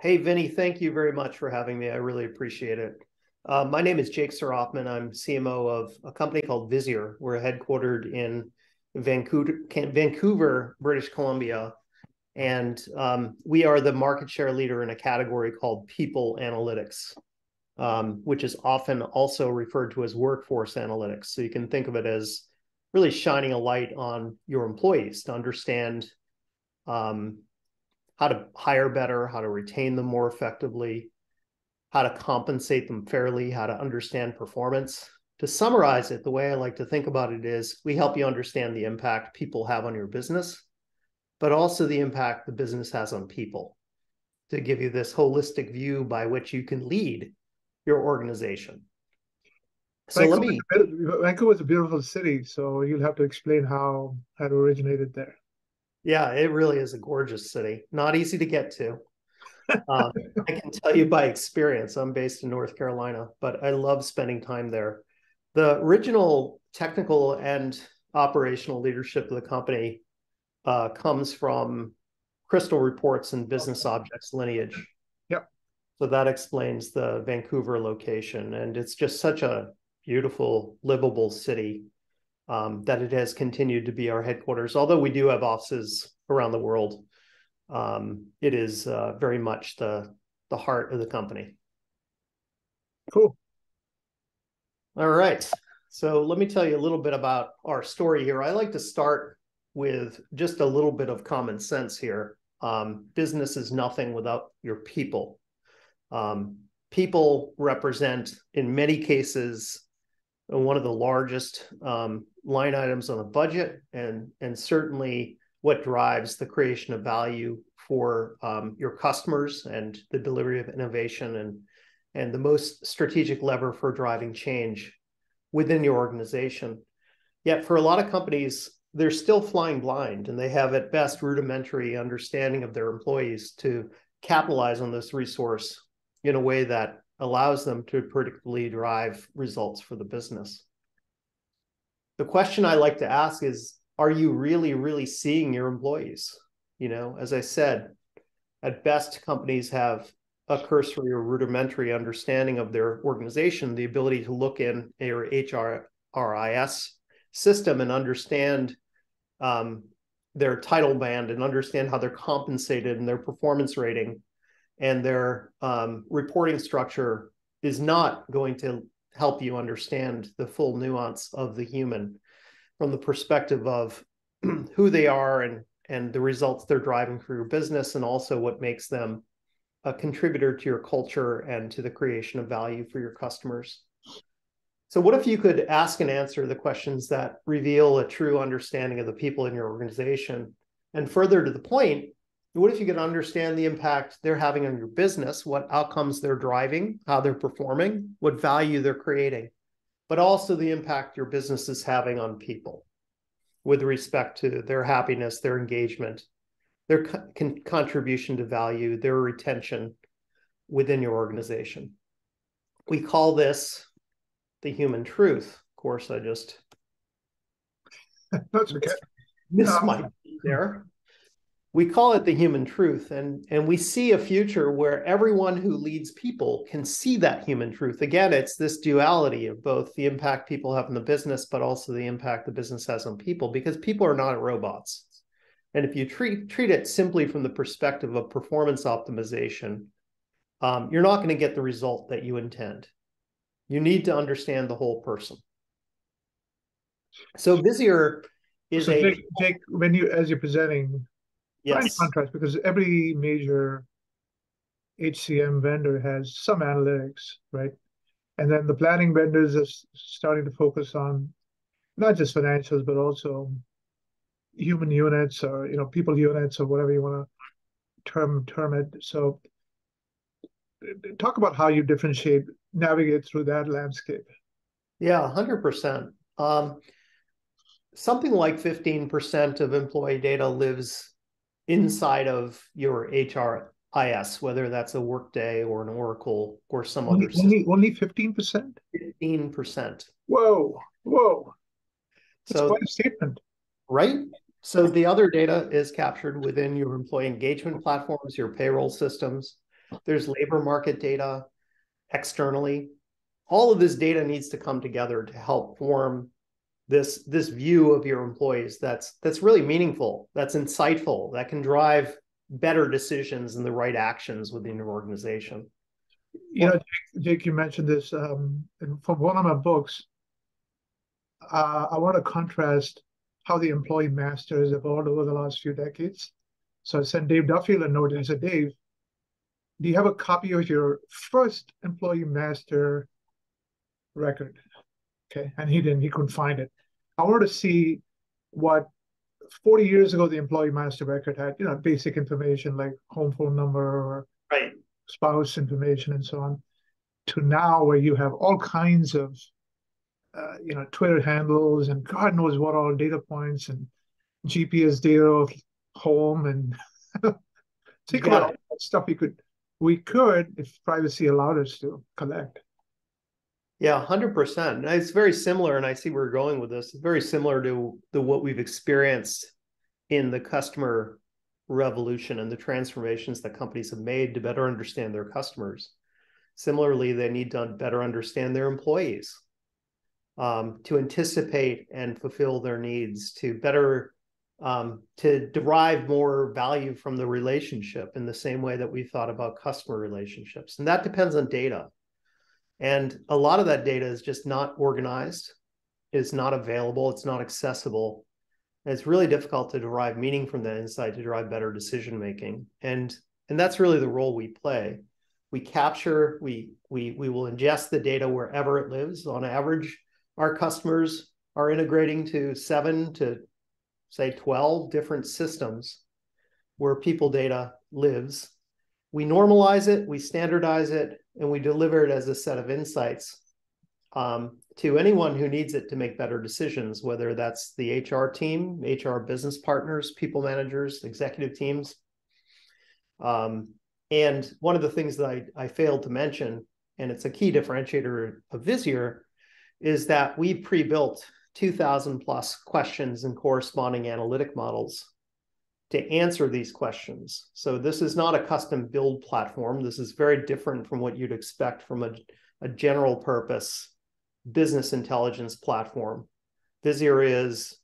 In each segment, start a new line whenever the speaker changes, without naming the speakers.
Hey, Vinnie, thank you very much for having me. I really appreciate it. Uh, my name is Jake Sorofman. I'm CMO of a company called Visier. We're headquartered in Vancouver, Vancouver British Columbia. And um, we are the market share leader in a category called people analytics, um, which is often also referred to as workforce analytics. So you can think of it as really shining a light on your employees to understand um, how to hire better, how to retain them more effectively, how to compensate them fairly, how to understand performance. To summarize it, the way I like to think about it is we help you understand the impact people have on your business but also the impact the business has on people to give you this holistic view by which you can lead your organization.
So Vancouver, let me. Vancouver is a beautiful city, so you'll have to explain how it originated there.
Yeah, it really is a gorgeous city. Not easy to get to. um, I can tell you by experience. I'm based in North Carolina, but I love spending time there. The original technical and operational leadership of the company uh, comes from crystal reports and business objects lineage.
Yep.
So that explains the Vancouver location. And it's just such a beautiful, livable city um, that it has continued to be our headquarters. Although we do have offices around the world, um, it is uh, very much the, the heart of the company.
Cool.
All right. So let me tell you a little bit about our story here. I like to start with just a little bit of common sense here. Um, business is nothing without your people. Um, people represent, in many cases, one of the largest um, line items on a budget, and and certainly what drives the creation of value for um, your customers and the delivery of innovation and and the most strategic lever for driving change within your organization. Yet for a lot of companies, they're still flying blind and they have at best rudimentary understanding of their employees to capitalize on this resource in a way that allows them to predictably drive results for the business. The question I like to ask is Are you really, really seeing your employees? You know, as I said, at best, companies have a cursory or rudimentary understanding of their organization, the ability to look in a HRIS system and understand um, their title band and understand how they're compensated and their performance rating and their um, reporting structure is not going to help you understand the full nuance of the human from the perspective of who they are and and the results they're driving for your business and also what makes them a contributor to your culture and to the creation of value for your customers so, what if you could ask and answer the questions that reveal a true understanding of the people in your organization? And further to the point, what if you could understand the impact they're having on your business, what outcomes they're driving, how they're performing, what value they're creating, but also the impact your business is having on people with respect to their happiness, their engagement, their con- contribution to value, their retention within your organization. We call this the human truth. Of course, I just
that's okay.
Miss my um, there. We call it the human truth, and and we see a future where everyone who leads people can see that human truth. Again, it's this duality of both the impact people have in the business, but also the impact the business has on people, because people are not robots. And if you treat treat it simply from the perspective of performance optimization, um, you're not going to get the result that you intend. You need to understand the whole person. So Visier is so
a Jake, Jake, when you as you're presenting yes. contrast because every major HCM vendor has some analytics, right? And then the planning vendors are starting to focus on not just financials, but also human units or you know people units or whatever you want to term term it. So talk about how you differentiate navigate through that landscape
yeah 100% um, something like 15% of employee data lives inside of your hris whether that's a workday or an oracle or some
only,
other
only, only 15%
15%
whoa whoa.
That's so quite a statement. Right? So the other data is captured within your employee engagement platforms your payroll systems. There's labor market data externally. All of this data needs to come together to help form this this view of your employees that's that's really meaningful, that's insightful, that can drive better decisions and the right actions within your organization.
You know, Jake, Jake you mentioned this um, from one of my books. Uh, I want to contrast how the employee master has evolved over the last few decades. So I sent Dave Duffield a note and I said, Dave, do you have a copy of your first employee master record? Okay. And he didn't, he couldn't find it. I wanted to see what 40 years ago the employee master record had, you know, basic information like home phone number or
right.
spouse information and so on, to now where you have all kinds of uh, you know, Twitter handles and God knows what all data points and GPS data of home and think about stuff we could we could if privacy allowed us to collect.
Yeah, hundred percent. It's very similar, and I see where you're going with this. It's very similar to the what we've experienced in the customer revolution and the transformations that companies have made to better understand their customers. Similarly, they need to better understand their employees um, to anticipate and fulfill their needs, to better um, to derive more value from the relationship in the same way that we thought about customer relationships. And that depends on data. And a lot of that data is just not organized, is not available, it's not accessible. And it's really difficult to derive meaning from that insight to drive better decision making. And and that's really the role we play. We capture, we we we will ingest the data wherever it lives. On average, our customers are integrating to seven to say 12 different systems where people data lives. We normalize it, we standardize it, and we deliver it as a set of insights um, to anyone who needs it to make better decisions, whether that's the HR team, HR business partners, people managers, executive teams. Um, and one of the things that I, I failed to mention, and it's a key differentiator of Visier, is that we pre-built 2000 plus questions and corresponding analytic models to answer these questions. So this is not a custom build platform. This is very different from what you'd expect from a, a general purpose business intelligence platform. Visier is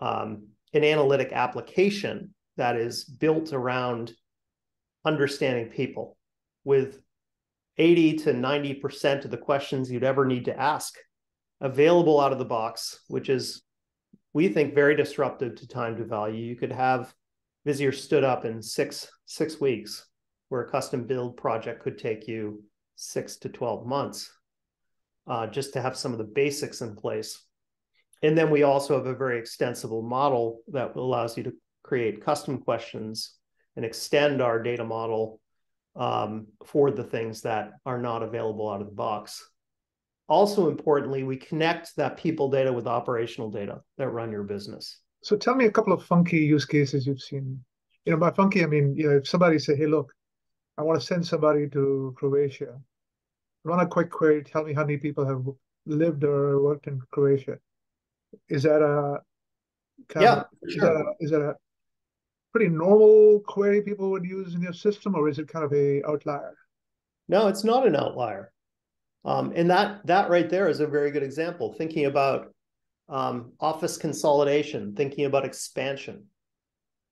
um, an analytic application that is built around understanding people with 80 to 90% of the questions you'd ever need to ask available out of the box, which is, we think, very disruptive to time to value. You could have Visier stood up in six six weeks, where a custom build project could take you six to 12 months uh, just to have some of the basics in place. And then we also have a very extensible model that allows you to create custom questions and extend our data model um, for the things that are not available out of the box. Also importantly, we connect that people data with operational data that run your business.
So tell me a couple of funky use cases you've seen. You know, by funky, I mean, you know, if somebody say, hey, look, I want to send somebody to Croatia, run a quick query, tell me how many people have lived or worked in Croatia. Is that a
yeah,
of, is, that a, is that a pretty normal query people would use in your system, or is it kind of a outlier?
No, it's not an outlier. Um, and that that right there is a very good example. Thinking about um, office consolidation, thinking about expansion,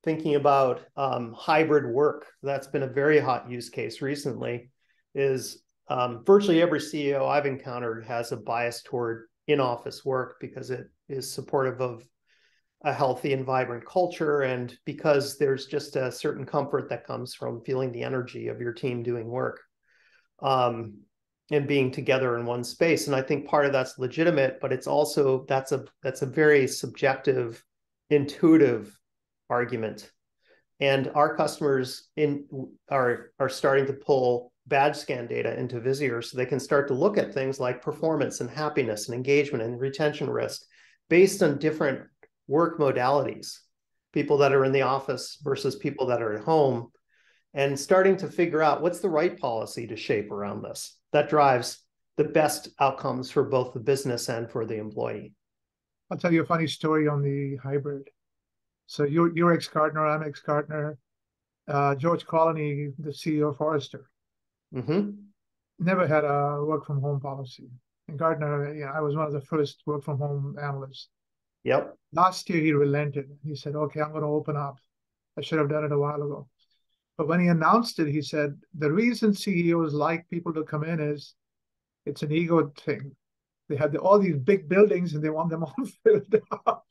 thinking about um, hybrid work. That's been a very hot use case recently. Is um, virtually every CEO I've encountered has a bias toward in-office work because it is supportive of a healthy and vibrant culture, and because there's just a certain comfort that comes from feeling the energy of your team doing work. Um, and being together in one space. And i think part of that's legitimate but it's also that's a that's a very subjective intuitive argument. And our customers in are are starting to pull badge scan data into Visier so they can start to look at things like performance and happiness and engagement and retention risk based on different work modalities people that are in the office versus people that are at home and starting to figure out what's the right policy to shape around this that drives the best outcomes for both the business and for the employee.
I'll tell you a funny story on the hybrid. So you're, you're ex-Gartner, I'm ex-Gartner. Uh, George Colony, the CEO of Forrester,
Mm-hmm.
Never had a work from home policy. And Gartner, yeah, I was one of the first work from home analysts.
Yep.
Last year he relented. He said, "Okay, I'm going to open up. I should have done it a while ago." But when he announced it, he said the reason CEOs like people to come in is it's an ego thing. They have the, all these big buildings and they want them all filled up.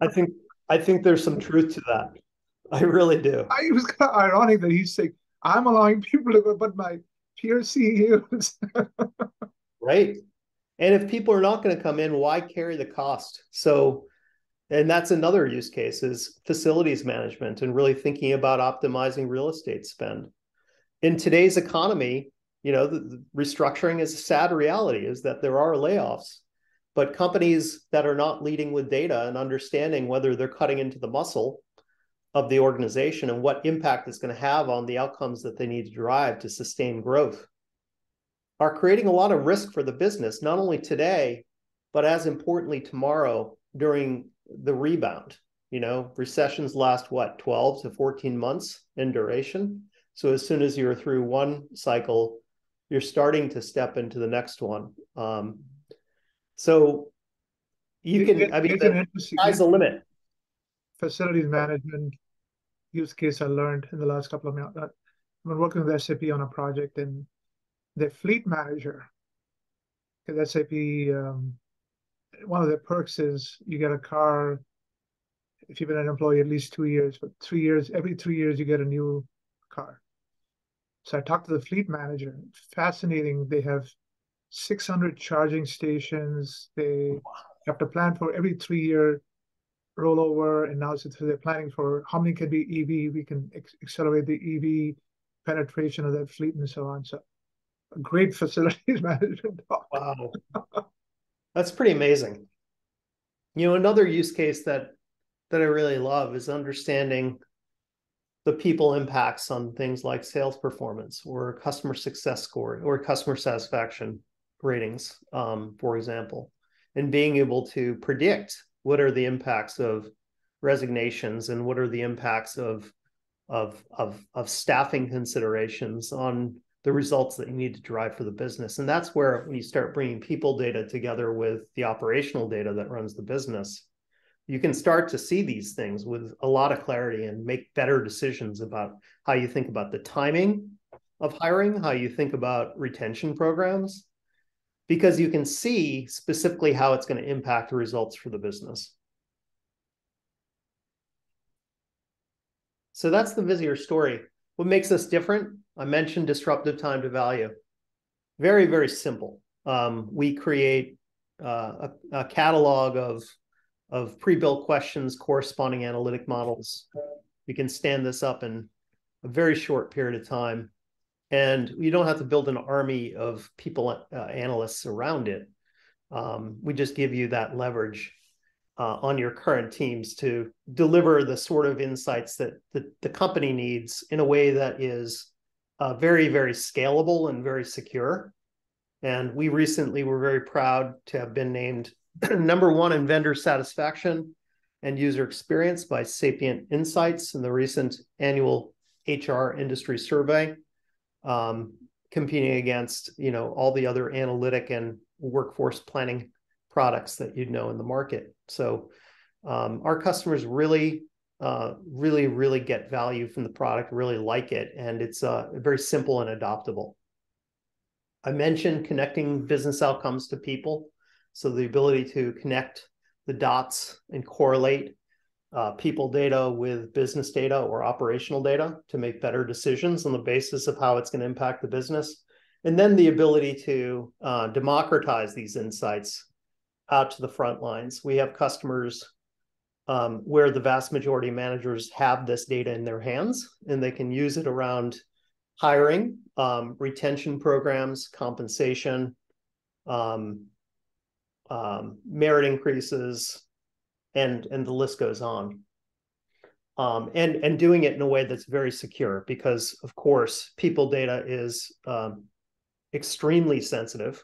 I think I think there's some truth to that. I really do.
I, it was kind of ironic that he's saying, I'm allowing people to go, but my peer CEOs.
right. And if people are not going to come in, why carry the cost? So, and that's another use case is facilities management and really thinking about optimizing real estate spend. In today's economy, you know, the, the restructuring is a sad reality is that there are layoffs but companies that are not leading with data and understanding whether they're cutting into the muscle of the organization and what impact it's going to have on the outcomes that they need to drive to sustain growth are creating a lot of risk for the business, not only today, but as importantly tomorrow during the rebound. You know, recessions last what, 12 to 14 months in duration. So as soon as you're through one cycle, you're starting to step into the next one. Um, so you can, I mean, the sky's the limit.
Facilities management use case I learned in the last couple of months. I've been working with SAP on a project and the fleet manager, because SAP, um, one of the perks is you get a car if you've been an employee at least two years, but three years, every three years you get a new car. So I talked to the fleet manager. Fascinating. They have 600 charging stations. They have to plan for every three year rollover. And now so they're planning for how many can be EV. We can accelerate the EV penetration of that fleet and so on. So great facilities management.
wow. That's pretty amazing. You know, another use case that that I really love is understanding the people impacts on things like sales performance or customer success score or customer satisfaction ratings, um, for example, and being able to predict what are the impacts of resignations and what are the impacts of of of, of staffing considerations on the results that you need to drive for the business. And that's where when you start bringing people data together with the operational data that runs the business, you can start to see these things with a lot of clarity and make better decisions about how you think about the timing of hiring, how you think about retention programs, because you can see specifically how it's going to impact the results for the business. So that's the Visier story. What makes us different? I mentioned disruptive time to value. Very, very simple. Um, we create uh, a, a, catalog of, of pre-built questions, corresponding analytic models. We can stand this up in a very short period of time and you don't have to build an army of people uh, analysts around it um, we just give you that leverage uh, on your current teams to deliver the sort of insights that the, the company needs in a way that is uh, very very scalable and very secure and we recently were very proud to have been named number one in vendor satisfaction and user experience by sapient insights in the recent annual hr industry survey um, competing against you know all the other analytic and workforce planning products that you'd know in the market. So um, our customers really, uh, really, really get value from the product, really like it, and it's uh, very simple and adoptable. I mentioned connecting business outcomes to people, so the ability to connect the dots and correlate uh, people data with business data or operational data to make better decisions on the basis of how it's going to impact the business. And then the ability to uh, democratize these insights out to the front lines. We have customers um, where the vast majority of managers have this data in their hands and they can use it around hiring, um, retention programs, compensation, um, um merit increases, and and the list goes on. Um, and and doing it in a way that's very secure because of course people data is um, extremely sensitive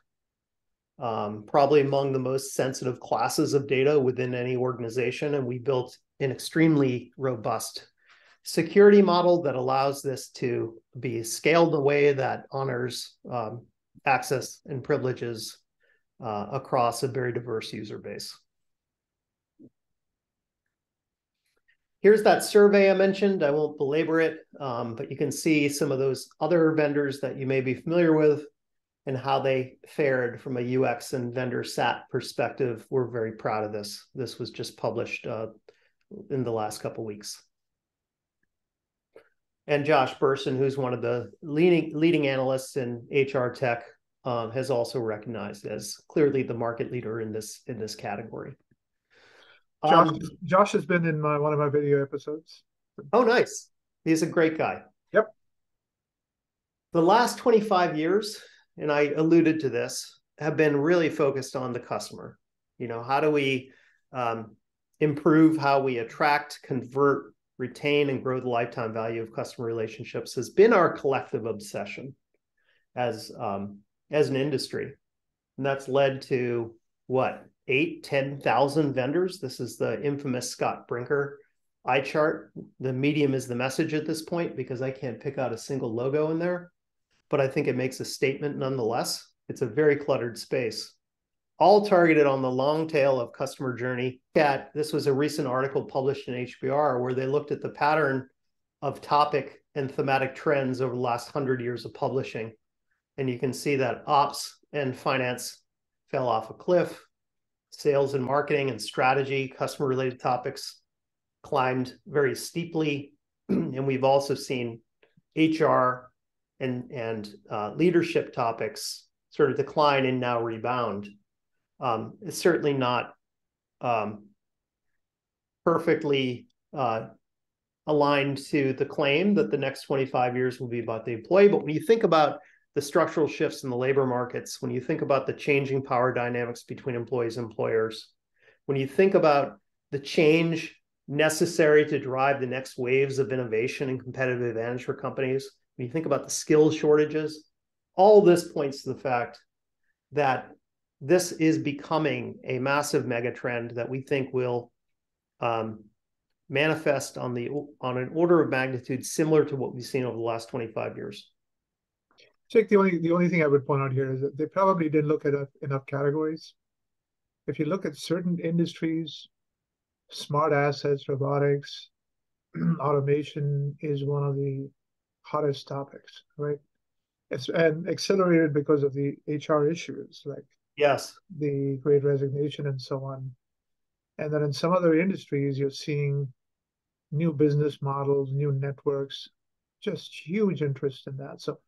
um, probably among the most sensitive classes of data within any organization and we built an extremely robust security model that allows this to be scaled a way that honors um, access and privileges uh, across a very diverse user base. Here's that survey I mentioned. I won't belabor it, um, but you can see some of those other vendors that you may be familiar with and how they fared from a UX and vendor SAT perspective. We're very proud of this. This was just published uh, in the last couple weeks. And Josh Bersin, who's one of the leading leading analysts in HR tech, um, has also recognized as clearly the market leader in this in this category.
Josh, um, Josh has been in my one of my video episodes.
Oh, nice. He's a great guy.
Yep.
The last 25 years, and I alluded to this, have been really focused on the customer. You know, how do we um, improve how we attract, convert, retain, and grow the lifetime value of customer relationships has been our collective obsession as um, as an industry, and that's led to what eight, ten thousand vendors. This is the infamous Scott Brinker eye chart. The medium is the message at this point because I can't pick out a single logo in there, but I think it makes a statement nonetheless. It's a very cluttered space, all targeted on the long tail of customer journey. At this was a recent article published in HBR where they looked at the pattern of topic and thematic trends over the last hundred years of publishing. And you can see that ops and finance fell off a cliff sales and marketing and strategy, customer related topics climbed very steeply. and we've also seen HR and, and uh, leadership topics sort of decline and now rebound. Um, it's certainly not um, perfectly uh, aligned to the claim that the next 25 years will be about the employee. But when you think about the structural shifts in the labor markets, when you think about the changing power dynamics between employees and employers, when you think about the change necessary to drive the next waves of innovation and competitive advantage for companies, when you think about the skill shortages, all this points to the fact that this is becoming a massive mega trend that we think will um, manifest on the on an order of magnitude similar to what we've seen over the last 25 years.
Jake, the only the only thing I would point out here is that they probably didn't look at enough categories. If you look at certain industries, smart assets, robotics, automation is one of the hottest topics, right? It's and accelerated because of the HR issues like
yes,
the great resignation and so on. And then in some other industries, you're seeing new business models, new networks, just huge interest in that. So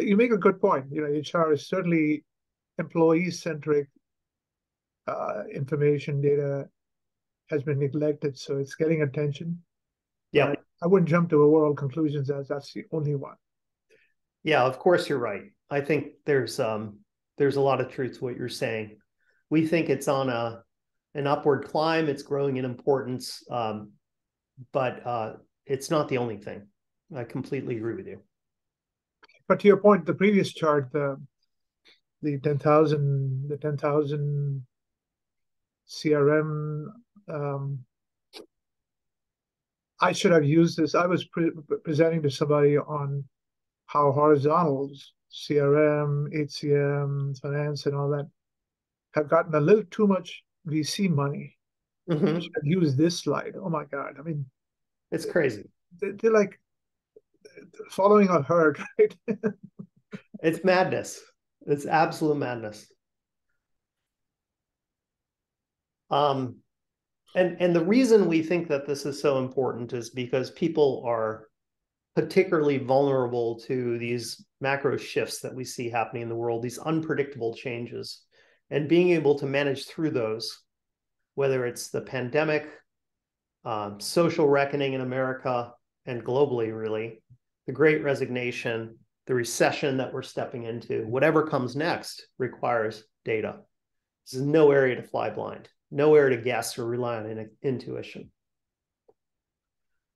you make a good point. You know, HR is certainly employee-centric uh, information data has been neglected, so it's getting attention.
Yeah, I,
wouldn't jump to a overall conclusions as that's the only one.
Yeah, of course you're right. I think there's um there's a lot of truth to what you're saying. We think it's on a an upward climb. It's growing in importance, um, but uh, it's not the only thing. I completely agree with you
but to your point, the previous chart, the the ten thousand, the ten thousand CRM. Um, I should have used this. I was pre presenting to somebody on how horizontals, CRM, HCM, finance, and all that have gotten a little too much VC money. Mm -hmm. I should have used this slide. Oh my God. I mean,
it's crazy.
They're like following a herd, right?
it's madness. It's absolute madness. Um, and and the reason we think that this is so important is because people are particularly vulnerable to these macro shifts that we see happening in the world, these unpredictable changes, and being able to manage through those, whether it's the pandemic, um, social reckoning in America and globally, really, the great resignation, the recession that we're stepping into, whatever comes next requires data. This is no area to fly blind, nowhere to guess or rely on in intuition.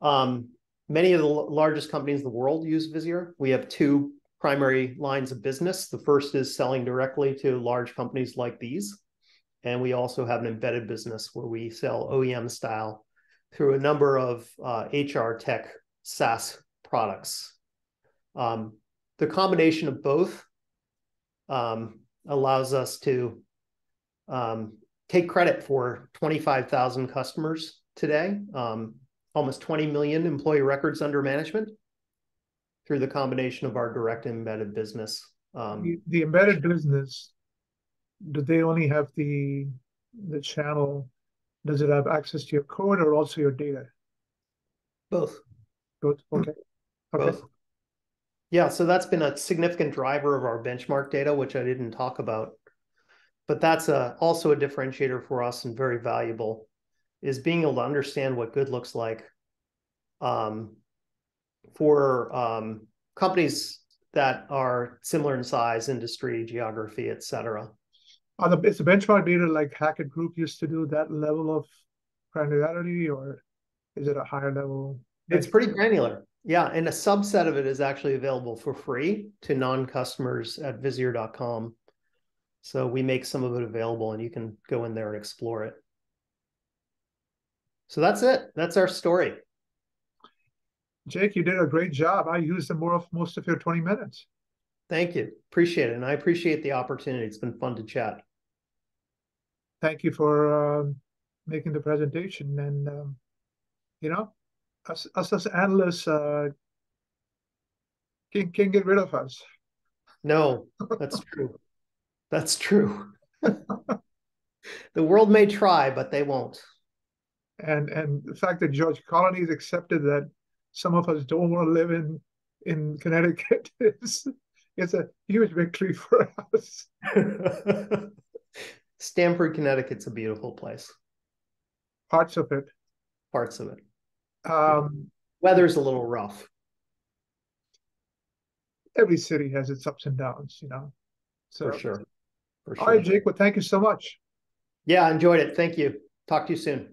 Um, many of the largest companies in the world use Visier. We have two primary lines of business. The first is selling directly to large companies like these. And we also have an embedded business where we sell OEM style through a number of uh, HR tech SaaS products. Um, the combination of both um, allows us to um, take credit for 25,000 customers today, um, almost 20 million employee records under management through the combination of our direct embedded business. Um,
the, the embedded business, do they only have the the channel? Does it have access to your code or also your data?
Both.
Both. Okay.
Okay. Both. Yeah, so that's been a significant driver of our benchmark data, which I didn't talk about. But that's a, also a differentiator for us and very valuable, is being able to understand what good looks like um, for um, companies that are similar in size, industry, geography, et cetera.
Are the, is the benchmark data like Hackett Group used to do that level of granularity, or is it a higher level?
It's pretty granular. Yeah, and a subset of it is actually available for free to non-customers at Visier.com. So we make some of it available and you can go in there and explore it. So that's it. That's our story.
Jake, you did a great job. I used the more of most of your 20 minutes.
Thank you. Appreciate it. And I appreciate the opportunity. It's been fun to chat.
Thank you for uh, making the presentation. And, um, you know, us, us as analysts uh, can, can get rid of us.
No, that's true. That's true. the world may try, but they won't.
And and the fact that George Colony's accepted that some of us don't want to live in in Connecticut is it's a huge victory for us.
Stamford, Connecticut's a beautiful place.
Parts of it.
Parts of it.
Um,
Weather's a little rough.
Every city has its ups and downs, you know.
So, For sure.
For sure. All right, Jake. Well, thank you so much.
Yeah, I enjoyed it. Thank you. Talk to you soon.